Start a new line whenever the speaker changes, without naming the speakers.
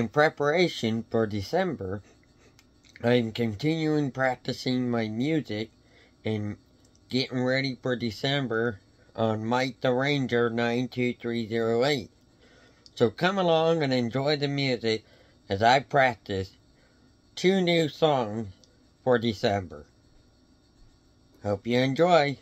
in preparation for December, I am continuing practicing my music and getting ready for December on Mike the Ranger 92308. So come along and enjoy the music as I practice two new songs for December. Hope you enjoy.